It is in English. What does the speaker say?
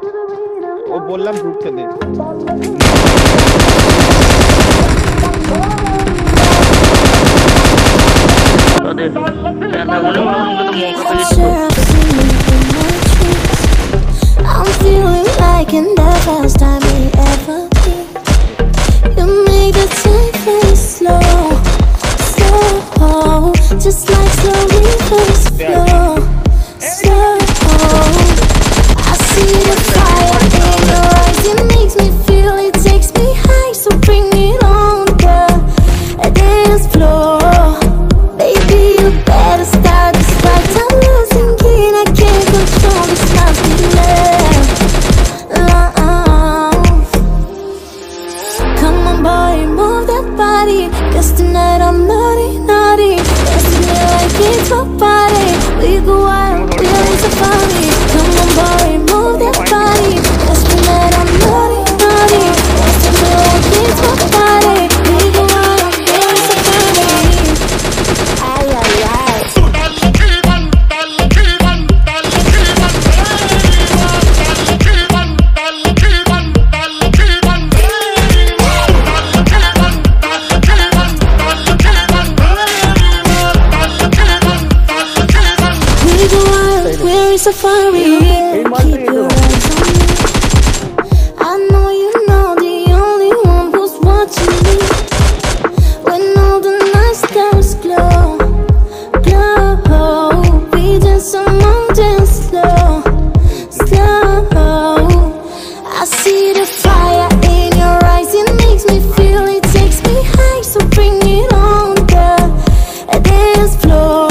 ও বললাম ঢুকতে দে তাদের রান্নাগুলো মৌকা পেয়ে Sure, I've seen you in my dreams. I'm feeling like in the first time we ever been. You make the time feel slow, slow, just like slow rivers flow, body Cause tonight I'm not. safari. Keep your eyes on me. I know you're not the only one who's watching me. When all the night stars glow, glow, we dance among dance slow, slow. I see the fire in your eyes, it makes me feel, it takes me high, so bring it on the dance floor.